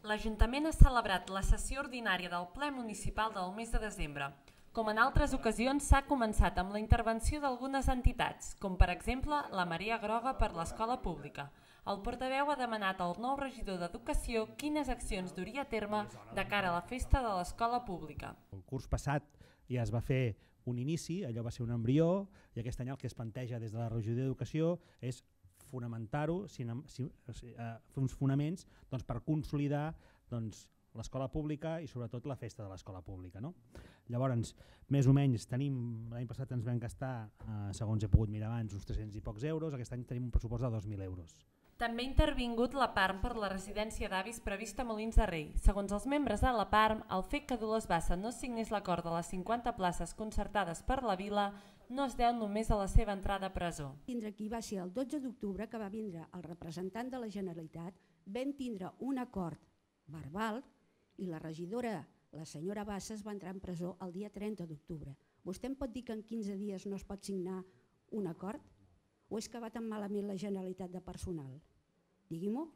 L'Ajuntament ha celebrat la sessió ordinària del ple municipal del mes de desembre. Com en altres ocasions, s'ha començat amb la intervenció d'algunes entitats, com per exemple la Maria Groga per l'Escola Pública. El portaveu ha demanat al nou regidor d'Educació quines accions duria a terme de cara a la festa de l'Escola Pública. El curs passat ja es va fer un inici, allò va ser un embrió, i aquest any el que es planteja des de la regió d'Educació és fonamentar-ho, si, si, eh, fer uns fonaments doncs, per consolidar doncs, l'escola pública i sobretot la festa de l'escola pública. No? Llavors, més o menys, tenim l'any passat ens vam gastar, eh, segons he pogut mirar abans, uns 300 i pocs euros, aquest any tenim un pressupost de 2.000 euros. També ha intervingut la PARM per la residència d'avis prevista a Molins de Rei. Segons els membres de la PARM, el fet que Dolors Bassa no signés l'acord de les 50 places concertades per la vila no es deu només a la seva entrada a presó. Tindre aquí va ser el 12 d'octubre que va vindre el representant de la Generalitat, vam tindre un acord verbal i la regidora, la senyora Bassas, va entrar en presó el dia 30 d'octubre. Vostè em pot dir que en 15 dies no es pot signar un acord? O és que va tan malament la Generalitat de personal? Digui-m'ho.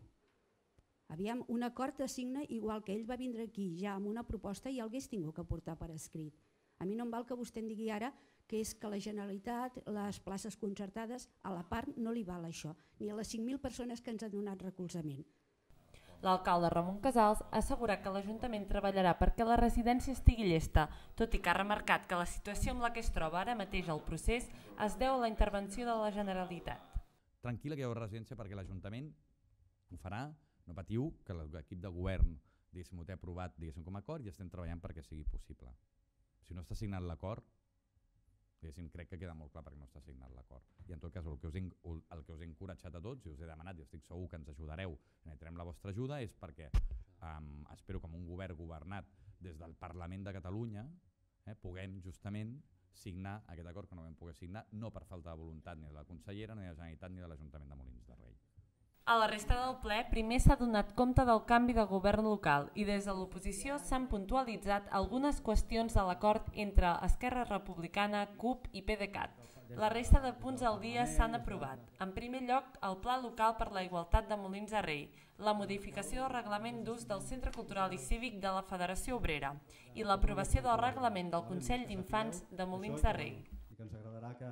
Aviam, un acord de signe igual que ell va vindre aquí ja amb una proposta i el hagués tingut que portar per escrit. A mi no em val que vostè em digui ara que és que la Generalitat, les places concertades, a la part no li val això, ni a les 5.000 persones que ens han donat recolzament. L'alcalde Ramon Casals ha assegurat que l'Ajuntament treballarà perquè la residència estigui llesta, tot i que ha remarcat que la situació amb la que es troba ara mateix el procés es deu a la intervenció de la Generalitat. Tranquil·la que hi ha residència perquè l'Ajuntament ho farà, no patiu, que l'equip de govern ho té aprovat com a acord i estem treballant perquè sigui possible. Si no està signat l'acord, diguéssim, crec que queda molt clar perquè no està signat l'acord. I en tot cas el que, us he, el que us he encoratjat a tots i us he demanat i estic segur que ens ajudareu necessitarem la vostra ajuda és perquè um, espero amb un govern governat des del Parlament de Catalunya eh, puguem justament signar aquest acord que no vam poder signar no per falta de voluntat ni de la consellera, ni de la Generalitat, ni de l'Ajuntament de Molins de Rei. A la resta del ple, primer s'ha donat compte del canvi de govern local i des de l'oposició s'han puntualitzat algunes qüestions de l'acord entre Esquerra Republicana, CUP i PDeCAT. La resta de punts al dia s'han aprovat. En primer lloc, el Pla Local per la Igualtat de Molins de Rei, la modificació del reglament d'ús del Centre Cultural i Cívic de la Federació Obrera i l'aprovació del reglament del Consell d'Infants de Molins de Rei. Que ens agradarà que